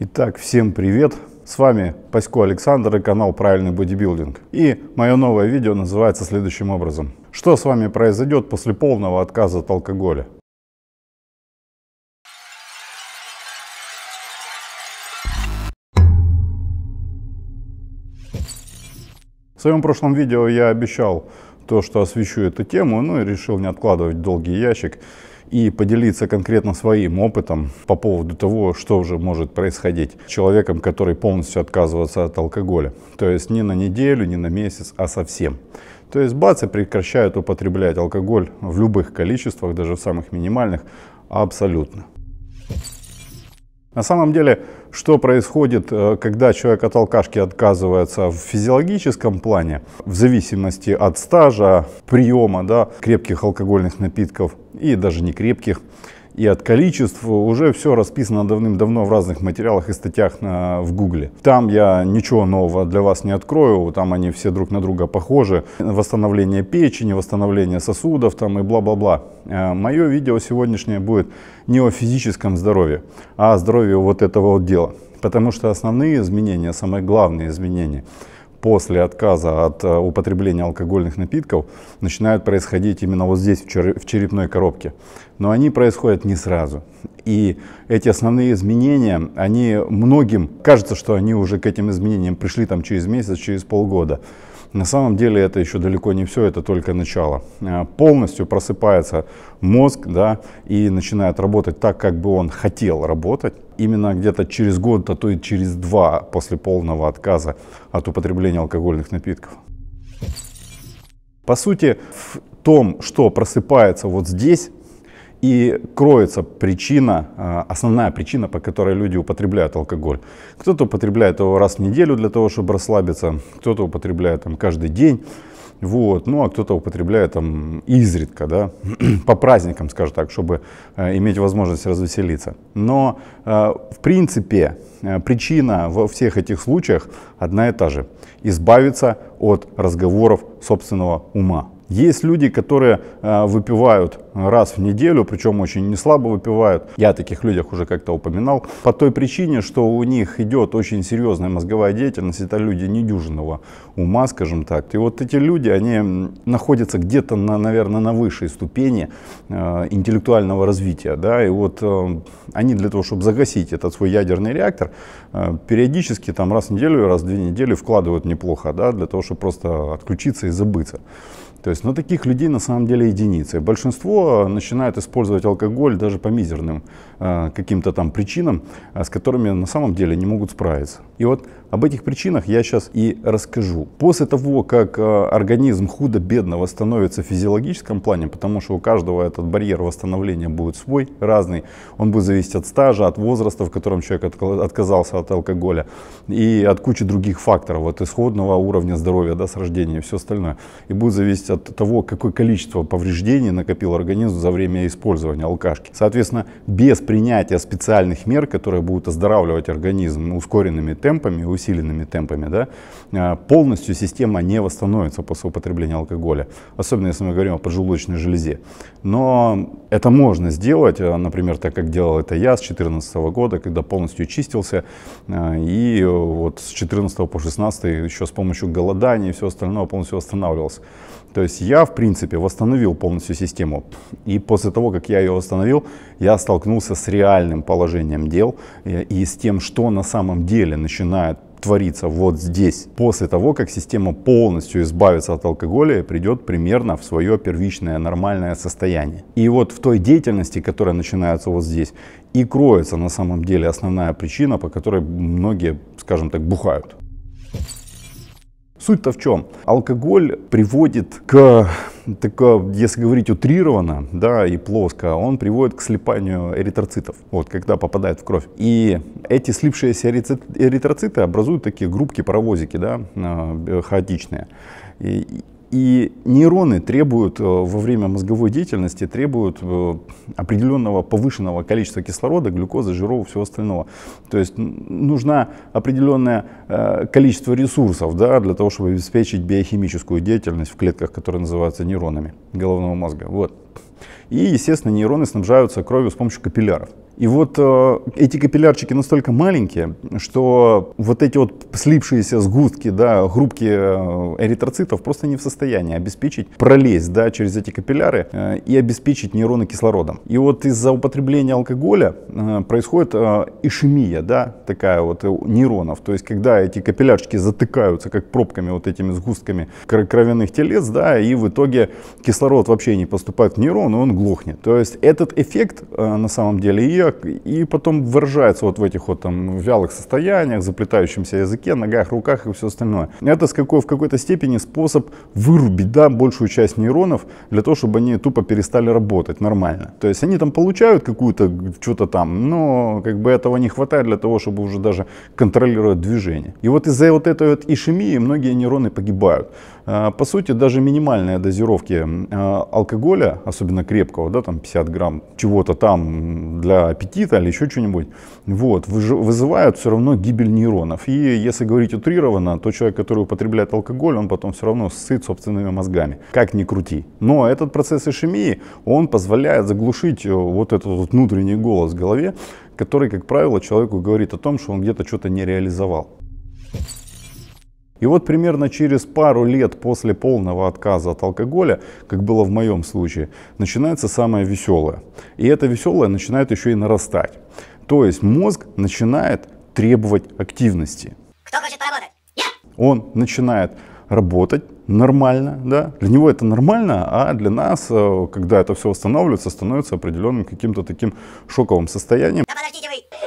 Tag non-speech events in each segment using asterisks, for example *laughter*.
Итак, всем привет! С вами Пасько Александр и канал Правильный бодибилдинг. И мое новое видео называется следующим образом. Что с вами произойдет после полного отказа от алкоголя? В своем прошлом видео я обещал то, что освещу эту тему, ну и решил не откладывать долгий ящик и поделиться конкретно своим опытом по поводу того, что же может происходить с человеком, который полностью отказывается от алкоголя. То есть не на неделю, не на месяц, а совсем. То есть бац и прекращают употреблять алкоголь в любых количествах, даже в самых минимальных, абсолютно. На самом деле, что происходит, э, когда человек от алкашки отказывается в физиологическом плане, в зависимости от стажа, приема да, крепких алкогольных напитков и даже не крепких, и от количеств уже все расписано давным-давно в разных материалах и статьях на, в Гугле. Там я ничего нового для вас не открою, там они все друг на друга похожи. Восстановление печени, восстановление сосудов там и бла-бла-бла. Э, Мое видео сегодняшнее будет не о физическом здоровье, а о здоровье вот этого вот дела. Потому что основные изменения, самые главные изменения – после отказа от э, употребления алкогольных напитков начинают происходить именно вот здесь, в черепной коробке. Но они происходят не сразу. И эти основные изменения, они многим, кажется, что они уже к этим изменениям пришли там через месяц, через полгода. На самом деле это еще далеко не все, это только начало. Э, полностью просыпается мозг да, и начинает работать так, как бы он хотел работать. Именно где-то через год, а то и через два после полного отказа от употребления алкогольных напитков. По сути, в том, что просыпается вот здесь, и кроется причина, а, основная причина, по которой люди употребляют алкоголь. Кто-то употребляет его раз в неделю для того, чтобы расслабиться, кто-то употребляет там каждый день. Вот. Ну, а кто-то употребляет там изредка, да, *clears throat* по праздникам, скажем так, чтобы э, иметь возможность развеселиться. Но, э, в принципе, э, причина во всех этих случаях одна и та же. Избавиться от разговоров собственного ума. Есть люди, которые э, выпивают раз в неделю, причем очень неслабо выпивают. Я о таких людях уже как-то упоминал. По той причине, что у них идет очень серьезная мозговая деятельность. Это люди недюжинного ума, скажем так. И вот эти люди, они находятся где-то, на, наверное, на высшей ступени э, интеллектуального развития. Да? И вот э, они для того, чтобы загасить этот свой ядерный реактор, э, периодически там раз в неделю, раз в две недели вкладывают неплохо, да? для того, чтобы просто отключиться и забыться. То есть, но таких людей на самом деле единицы. Большинство начинает использовать алкоголь даже по мизерным каким-то там причинам, э, с которыми на самом деле не могут справиться. И вот об этих причинах я сейчас и расскажу. После того, как э, организм худо-бедно восстановится в физиологическом плане, потому что у каждого этот барьер восстановления будет свой, разный, он будет зависеть от стажа, от возраста, в котором человек отказался от алкоголя, и от кучи других факторов, от исходного уровня здоровья да, с рождения и все остальное. И будет зависеть от того, какое количество повреждений накопил организм за время использования алкашки. Соответственно, без принятия специальных мер, которые будут оздоравливать организм ускоренными темпами, усиленными темпами, да, а, полностью система не восстановится после употребления алкоголя. Особенно если мы говорим о поджелудочной железе. Но это можно сделать, а, например, так как делал это я с 2014 года, когда полностью чистился. А, и вот с 14 по 16 еще с помощью голодания и все остальное полностью восстанавливался. То есть я, в принципе, восстановил полностью систему. И после того, как я ее восстановил, я столкнулся с реальным положением дел э, и с тем, что на самом деле начинает твориться вот здесь, после того, как система полностью избавится от алкоголя и придет примерно в свое первичное нормальное состояние. И вот в той деятельности, которая начинается вот здесь, и кроется на самом деле основная причина, по которой многие, скажем так, бухают. Суть-то в чем? Алкоголь приводит к, так, если говорить утрированно да, и плоско, он приводит к слипанию эритроцитов, вот, когда попадает в кровь. И эти слипшиеся эритроциты образуют такие группки-паровозики да, э, хаотичные. И, и нейроны требуют э, во время мозговой деятельности требуют э, определенного повышенного количества кислорода, глюкозы, жиров, всего остального. То есть нужно определенное э, количество ресурсов да, для того, чтобы обеспечить биохимическую деятельность в клетках, которые называются нейронами головного мозга. Вот. И, естественно, нейроны снабжаются кровью с помощью капилляров. И вот э, эти капиллярчики настолько маленькие, что вот эти вот слипшиеся сгустки, да, группки э, эритроцитов просто не в состоянии обеспечить, пролезть, да, через эти капилляры э, и обеспечить нейроны кислородом. И вот из-за употребления алкоголя э, происходит э, ишемия, да, такая вот нейронов. То есть, когда эти капиллярчики затыкаются, как пробками вот этими сгустками кровяных телец, да, и в итоге кислород вообще не поступает в нейрон, и он глохнет. То есть, этот эффект э, на самом деле и и потом выражается вот в этих вот там вялых состояниях, заплетающемся языке, ногах, руках и все остальное. Это с какой, в какой-то степени способ вырубить, да, большую часть нейронов для того, чтобы они тупо перестали работать нормально. То есть они там получают какую-то, что-то там, но как бы этого не хватает для того, чтобы уже даже контролировать движение. И вот из-за вот этой вот ишемии многие нейроны погибают. А, по сути, даже минимальные дозировки а, алкоголя, особенно крепкого, да, там 50 грамм чего-то там для аппетита или еще что-нибудь, вот, вызывают все равно гибель нейронов. И если говорить утрированно, то человек, который употребляет алкоголь, он потом все равно сыт собственными мозгами, как ни крути. Но этот процесс ишемии, он позволяет заглушить э, вот этот вот внутренний голос в голове, который, как правило, человеку говорит о том, что он где-то что-то не реализовал. И вот примерно через пару лет после полного отказа от алкоголя, как было в моем случае, начинается самое веселое. И это веселое начинает еще и нарастать. То есть мозг начинает требовать активности. Кто хочет поработать? Я! Он начинает работать нормально, да, для него это нормально, а для нас, э, когда это все восстанавливается, становится определенным каким-то таким шоковым состоянием. Да подождите вы,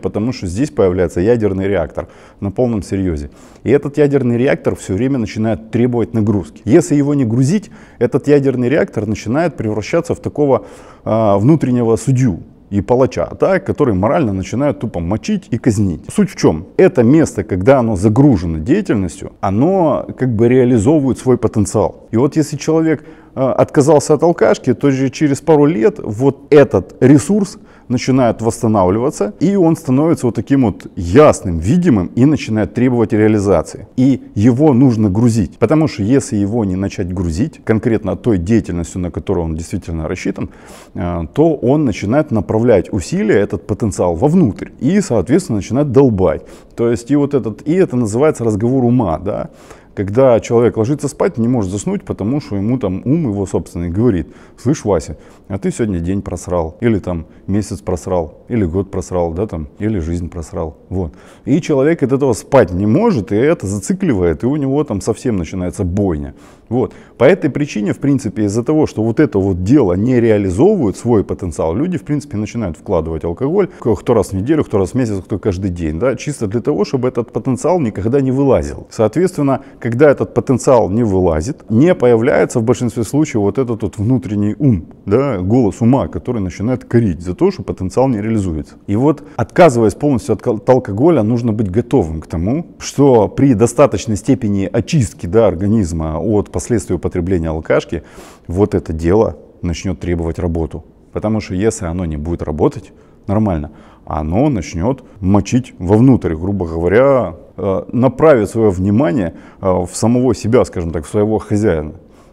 потому что здесь появляется ядерный реактор на полном серьезе. И этот ядерный реактор все время начинает требовать нагрузки. Если его не грузить, этот ядерный реактор начинает превращаться в такого э, внутреннего судью и палача, да, который морально начинает тупо мочить и казнить. Суть в чем? Это место, когда оно загружено деятельностью, оно как бы реализовывает свой потенциал. И вот если человек э, отказался от алкашки, то же через пару лет вот этот ресурс начинает восстанавливаться, и он становится вот таким вот ясным, видимым и начинает требовать реализации. И его нужно грузить, потому что если его не начать грузить, конкретно той деятельностью, на которую он действительно рассчитан, э, то он начинает направлять усилия, этот потенциал вовнутрь, и, соответственно, начинает долбать. То есть и вот этот, и это называется разговор ума, да, когда человек ложится спать, не может заснуть, потому что ему там ум его собственный говорит, слышь, Вася, а ты сегодня день просрал, или там месяц просрал, или год просрал, да, там, или жизнь просрал, вот. И человек от этого спать не может, и это зацикливает, и у него там совсем начинается бойня, вот. По этой причине, в принципе, из-за того, что вот это вот дело не реализовывают свой потенциал, люди, в принципе, начинают вкладывать алкоголь, кто раз в неделю, кто раз в месяц, кто каждый день, да, чисто для того, чтобы этот потенциал никогда не вылазил. Соответственно, когда этот потенциал не вылазит, не появляется в большинстве случаев вот этот вот внутренний ум, да, голос ума, который начинает корить за то, что потенциал не реализуется. И вот отказываясь полностью от алкоголя, нужно быть готовым к тому, что при достаточной степени очистки да, организма от последствий употребления алкашки, вот это дело начнет требовать работу. Потому что если оно не будет работать нормально, оно начнет мочить вовнутрь, грубо говоря, э, направить свое внимание э, в самого себя, скажем так, в своего хозяина.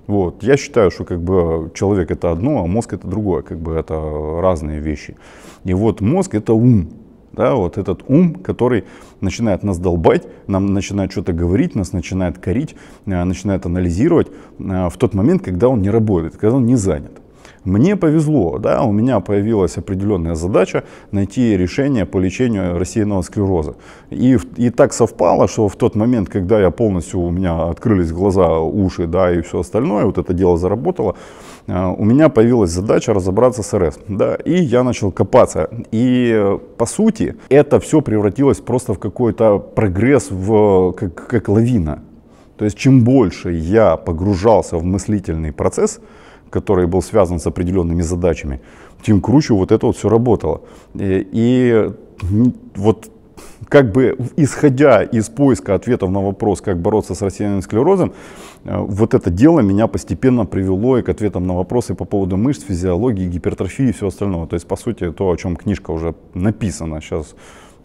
Вот. Я считаю, что как бы человек это одно, а мозг это другое, как бы это разные вещи. И вот мозг это ум, да, вот этот ум, который начинает нас долбать, нам начинает что-то говорить, нас начинает корить, э, начинает анализировать в тот момент, когда он не работает, когда он не занят. Мне повезло, да, у меня появилась определенная задача найти решение по лечению рассеянного склероза. И, и так совпало, что в тот момент, когда я полностью, у меня открылись глаза, уши, да, и все остальное, вот это дело заработало, э, у меня появилась задача разобраться с РС, да, и я начал копаться. И по сути это все превратилось просто в какой-то прогресс, в, как, как лавина. То есть чем больше я погружался в мыслительный процесс, который был связан с определенными задачами, тем круче вот это вот все работало. И, и вот как бы исходя из поиска ответов на вопрос, как бороться с рассеянным склерозом, э, вот это дело меня постепенно привело и к ответам на вопросы по поводу мышц, физиологии, гипертрофии и всего остального. То есть, по сути, то, о чем книжка уже написана. Сейчас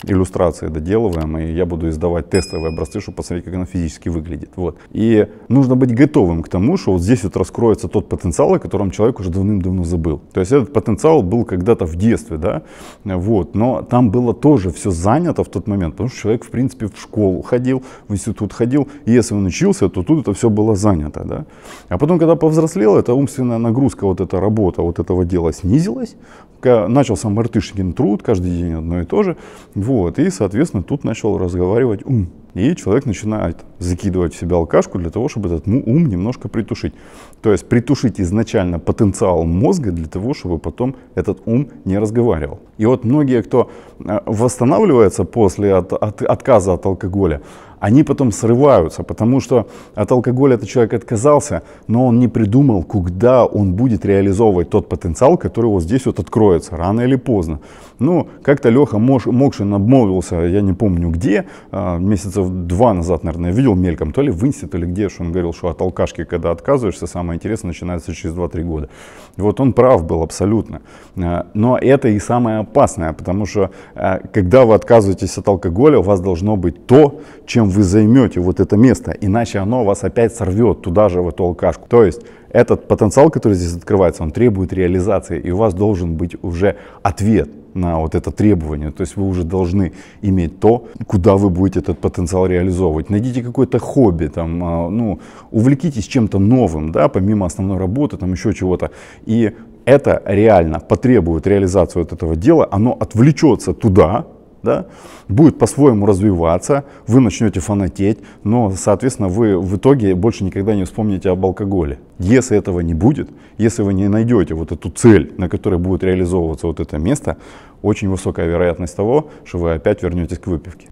иллюстрации доделываем, и я буду издавать тестовые образцы, чтобы посмотреть, как оно физически выглядит. Вот. И нужно быть готовым к тому, что вот здесь вот раскроется тот потенциал, о котором человек уже давным-давно забыл. То есть этот потенциал был когда-то в детстве, да, вот, но там было тоже все занято в тот момент, потому что человек, в принципе, в школу ходил, в институт ходил, и если он учился, то тут это все было занято, да. А потом, когда повзрослел, эта умственная нагрузка, вот эта работа вот этого дела снизилась, начался мартышкин труд, каждый день одно и то же, вот, и, соответственно, тут начал разговаривать ум. И человек начинает закидывать в себя алкашку для того, чтобы этот ум немножко притушить. То есть притушить изначально потенциал мозга для того, чтобы потом этот ум не разговаривал. И вот многие, кто э, восстанавливается после от, от, отказа от алкоголя, они потом срываются, потому что от алкоголя этот человек отказался, но он не придумал, куда он будет реализовывать тот потенциал, который вот здесь вот откроется, рано или поздно. Ну, как-то Леха Мокшин обмолвился, я не помню где, а, месяцев два назад, наверное, видел мельком, то ли в инсте, то ли где, что он говорил, что от алкашки, когда отказываешься, самое интересное начинается через 2-3 года. И вот он прав был абсолютно. А, но это и самое опасное, потому что а, когда вы отказываетесь от алкоголя, у вас должно быть то, чем вы займете вот это место, иначе оно вас опять сорвет туда же, в эту алкашку. То есть этот потенциал, который здесь открывается, он требует реализации, и у вас должен быть уже ответ на вот это требование. То есть вы уже должны иметь то, куда вы будете этот потенциал реализовывать. Найдите какое-то хобби, там, а, ну, увлекитесь чем-то новым, да, помимо основной работы, там еще чего-то. И это реально потребует реализацию вот этого дела, оно отвлечется туда, да, будет по-своему развиваться, вы начнете фанатеть, но, соответственно, вы в итоге больше никогда не вспомните об алкоголе. Если этого не будет, если вы не найдете вот эту цель, на которой будет реализовываться вот это место, очень высокая вероятность того, что вы опять вернетесь к выпивке.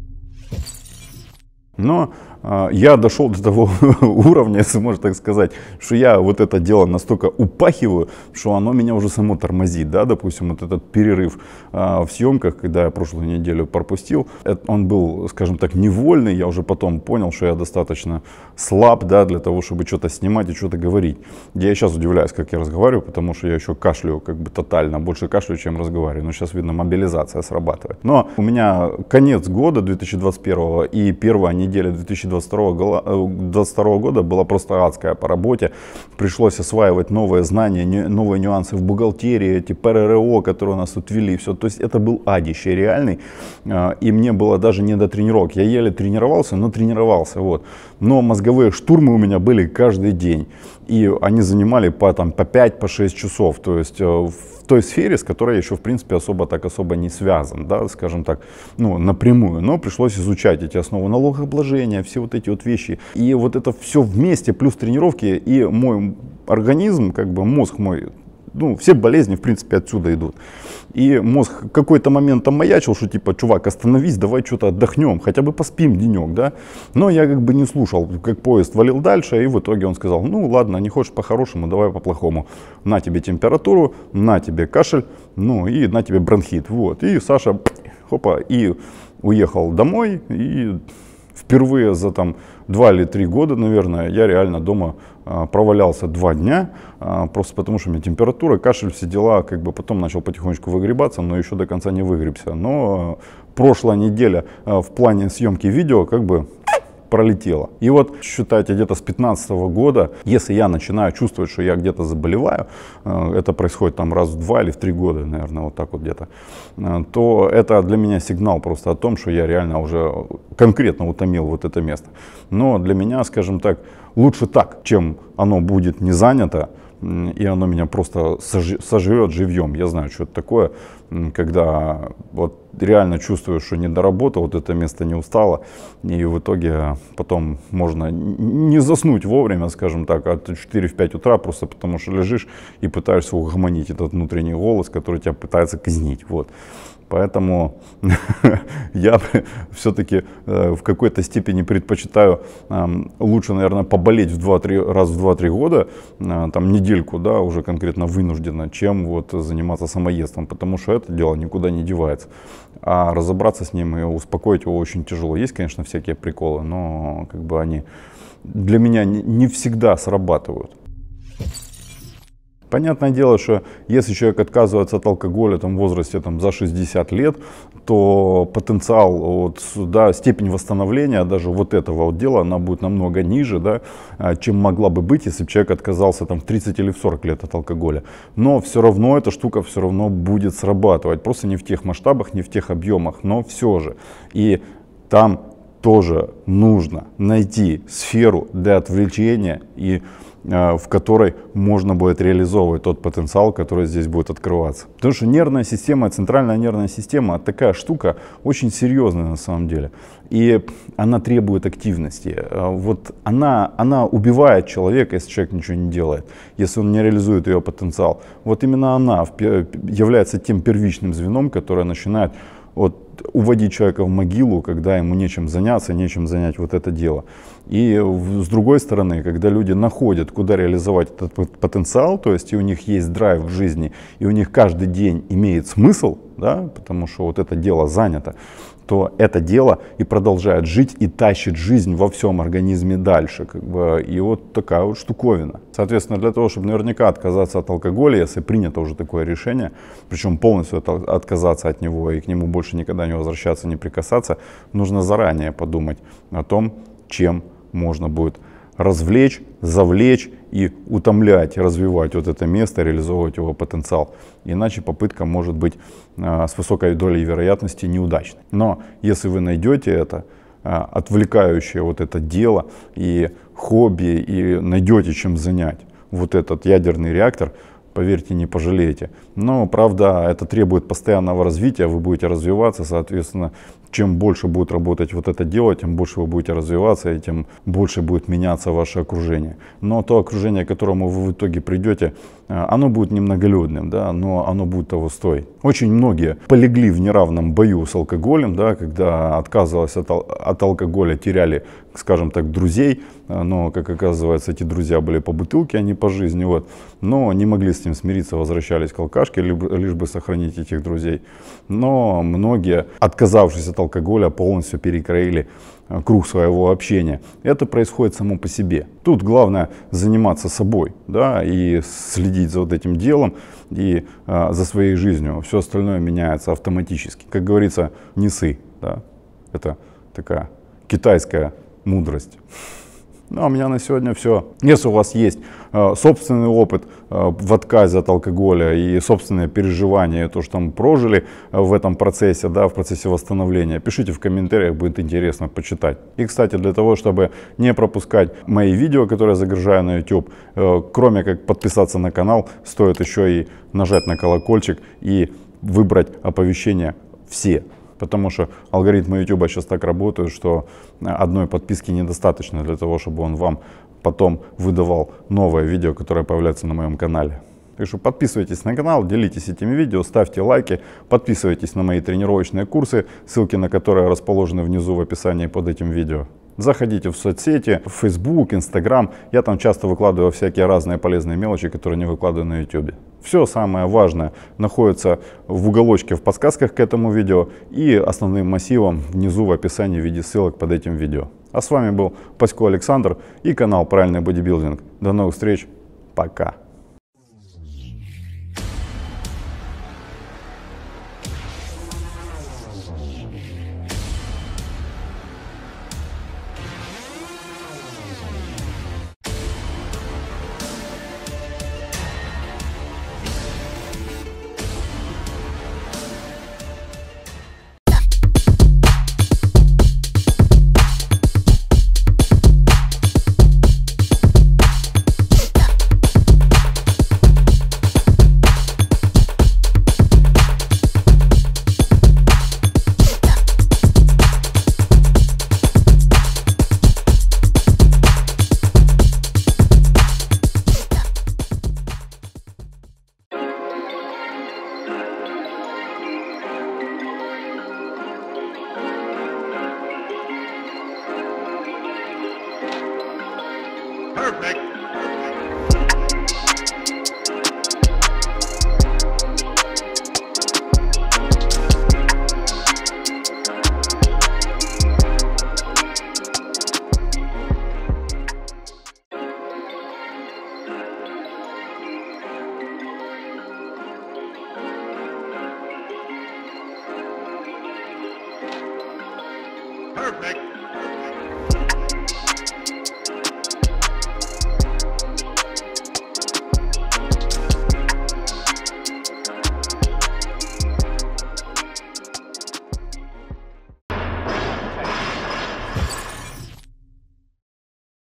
Но я дошел до того *laughs* уровня, если можно так сказать, что я вот это дело настолько упахиваю, что оно меня уже само тормозит, да, допустим, вот этот перерыв а, в съемках, когда я прошлую неделю пропустил, он был, скажем так, невольный, я уже потом понял, что я достаточно слаб, да, для того, чтобы что-то снимать и что-то говорить. Я сейчас удивляюсь, как я разговариваю, потому что я еще кашляю как бы тотально, больше кашляю, чем разговариваю, но сейчас, видно, мобилизация срабатывает. Но у меня конец года 2021 и первая неделя 2022 2022 года была просто адская по работе. Пришлось осваивать новые знания, новые нюансы в бухгалтерии, эти ПРРО, которые у нас тут ввели, все. То есть это был адище реальный. А, и мне было даже не до тренировок. Я еле тренировался, но тренировался. Вот. Но мозговые штурмы у меня были каждый день. И они занимали по, там, по 5-6 по часов. То есть э, в той сфере, с которой я еще, в принципе, особо так особо не связан, да, скажем так, ну, напрямую. Но пришлось изучать эти основы налогообложения, все вот эти вот вещи. И вот это все вместе, плюс тренировки, и мой организм, как бы мозг мой ну, все болезни, в принципе, отсюда идут. И мозг какой-то момент там маячил, что типа, чувак, остановись, давай что-то отдохнем, хотя бы поспим денек, да. Но я как бы не слушал, как поезд валил дальше, и в итоге он сказал, ну ладно, не хочешь по-хорошему, давай по-плохому. На тебе температуру, на тебе кашель, ну и на тебе бронхит. Вот. И Саша, хопа, и уехал домой, и впервые за там два или три года, наверное, я реально дома провалялся два дня, а, просто потому что у меня температура, кашель, все дела, как бы потом начал потихонечку выгребаться, но еще до конца не выгребся. Но прошлая неделя а, в плане съемки видео как бы пролетело. И вот считайте где-то с 15 года, если я начинаю чувствовать, что я где-то заболеваю, э, это происходит там раз в два или в три года, наверное, вот так вот где-то, э, то это для меня сигнал просто о том, что я реально уже конкретно утомил вот это место. Но для меня, скажем так, лучше так, чем оно будет не занято, и оно меня просто сожрет живьем. Я знаю, что это такое, когда вот реально чувствуешь, что не доработал, вот это место не устало, и в итоге потом можно не заснуть вовремя, скажем так, от 4-5 утра, просто потому что лежишь и пытаешься угомонить этот внутренний голос, который тебя пытается казнить. Вот. Поэтому *laughs* я все-таки э, в какой-то степени предпочитаю лучше, наверное, поболеть в 2-3, раз в 2-3 года, э, там недельку, да, уже конкретно вынужденно, чем вот заниматься самоедством, потому что это дело никуда не девается. А разобраться с ним и успокоить его очень тяжело. Есть, конечно, всякие приколы, но как бы они для меня не всегда срабатывают. Понятное дело, что если человек отказывается от алкоголя там, в возрасте там, за 60 лет, то потенциал, вот, да, степень восстановления даже вот этого вот дела, она будет намного ниже, да, а, чем могла бы быть, если бы человек отказался там, в 30 или в 40 лет от алкоголя. Но все равно эта штука все равно будет срабатывать. Просто не в тех масштабах, не в тех объемах, но все же. И там тоже нужно найти сферу для отвлечения и э, в которой можно будет реализовывать тот потенциал, который здесь будет открываться. Потому что нервная система, центральная нервная система, такая штука очень серьезная на самом деле. И она требует активности. Э, вот она, она убивает человека, если человек ничего не делает, если он не реализует ее потенциал. Вот именно она является тем первичным звеном, которое начинает вот, уводить человека в могилу, когда ему нечем заняться, нечем занять вот это дело. И с другой стороны, когда люди находят, куда реализовать этот потенциал, то есть и у них есть драйв в жизни, и у них каждый день имеет смысл, да, потому что вот это дело занято, то это дело и продолжает жить и тащит жизнь во всем организме дальше. Как бы, и вот такая вот штуковина. Соответственно, для того, чтобы наверняка отказаться от алкоголя, если принято уже такое решение, причем полностью отказаться от него и к нему больше никогда не возвращаться, не прикасаться, нужно заранее подумать о том, чем можно будет развлечь, завлечь и утомлять, развивать вот это место, реализовывать его потенциал. Иначе попытка может быть э, с высокой долей вероятности неудачной. Но если вы найдете это, э, отвлекающее вот это дело и хобби, и найдете чем занять вот этот ядерный реактор, поверьте, не пожалеете. Но, правда, это требует постоянного развития, вы будете развиваться, соответственно, чем больше будет работать вот это дело, тем больше вы будете развиваться, и тем больше будет меняться ваше окружение. Но то окружение, к которому вы в итоге придете, э, оно будет немноголюдным, да, но оно будет того стоить. Очень многие полегли в неравном бою с алкоголем, да, когда отказывались от, от алкоголя, теряли, скажем так, друзей, э, но, как оказывается, эти друзья были по бутылке, а не по жизни, вот, но не могли с ним смириться, возвращались к алкашке, лишь бы сохранить этих друзей. Но многие, отказавшись от алкоголя полностью перекроили э, круг своего общения. Это происходит само по себе. Тут главное заниматься собой да, и следить за вот этим делом и а, за своей жизнью. Все остальное меняется автоматически. Как говорится, не сы. Да? Это такая китайская мудрость. Ну, а у меня на сегодня все. Если у вас есть э, собственный опыт э, в отказе от алкоголя и собственные переживания, то, что там прожили э, в этом процессе, да, в процессе восстановления, пишите в комментариях, будет интересно почитать. И, кстати, для того, чтобы не пропускать мои видео, которые я загружаю на YouTube, э, кроме как подписаться на канал, стоит еще и нажать на колокольчик и выбрать оповещения все потому что алгоритмы YouTube сейчас так работают, что одной подписки недостаточно для того, чтобы он вам потом выдавал новое видео, которое появляется на моем канале. Так что подписывайтесь на канал, делитесь этими видео, ставьте лайки, подписывайтесь на мои тренировочные курсы, ссылки на которые расположены внизу в описании под этим видео. Заходите в соцсети, в Facebook, Instagram. Я там часто выкладываю всякие разные полезные мелочи, которые не выкладываю на YouTube. Все самое важное находится в уголочке в подсказках к этому видео и основным массивом внизу в описании в виде ссылок под этим видео. А с вами был Пасько Александр и канал Правильный бодибилдинг. До новых встреч. Пока.